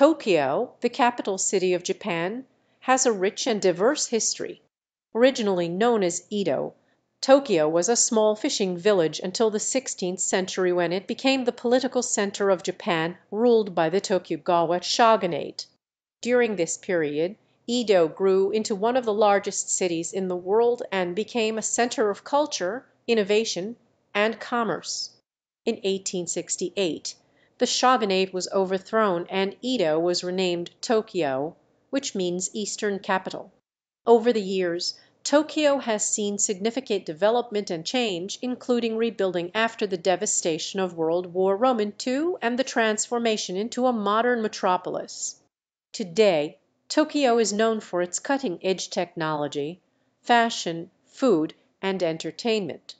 Tokyo, the capital city of Japan, has a rich and diverse history. Originally known as Yedo, Tokyo was a small fishing village until the sixteenth century, when it became the political centre of Japan ruled by the Tokugawa shogunate. During this period Yedo grew into one of the largest cities in the world, and became a centre of culture, innovation, and commerce. In 1868 the shogunate was overthrown, and Yedo was renamed Tokyo, which means Eastern Capital. Over the years Tokyo has seen significant development and change, including rebuilding after the devastation of World War II and the transformation into a modern metropolis. To day Tokyo is known for its cutting edge technology, fashion, food, and entertainment.